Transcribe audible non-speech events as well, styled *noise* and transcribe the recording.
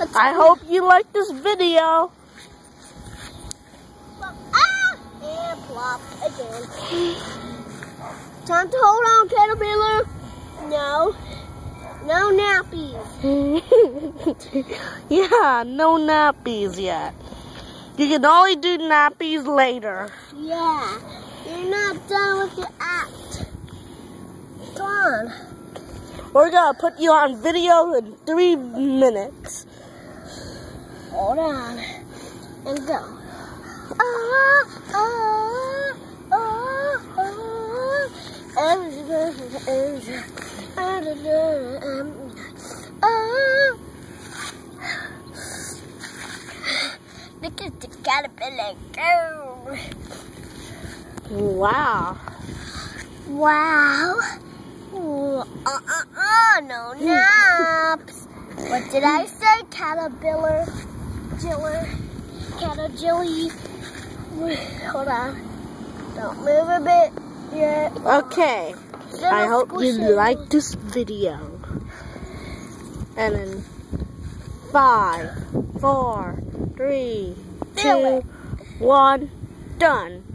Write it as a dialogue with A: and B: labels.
A: I hope you like this video.
B: Ah! And plop again. Time to hold on, caterpillar. No. No nappies. *laughs*
A: yeah, no nappies yet. You can only do nappies later.
B: Yeah. You're not done with your act. Come on.
A: We're gonna put you on video in three minutes.
B: Hold on. And go. Ah, ah, ah, ah. Look at the caterpillar go.
A: Wow.
B: Wow. Uh, uh, uh, no *laughs* naps. what did I say? Caterpillar, Jiller, caterjilly. Hold on. Don't move a bit yet.
A: Okay. I hope you like this video. And then five, four, three, two, one, done.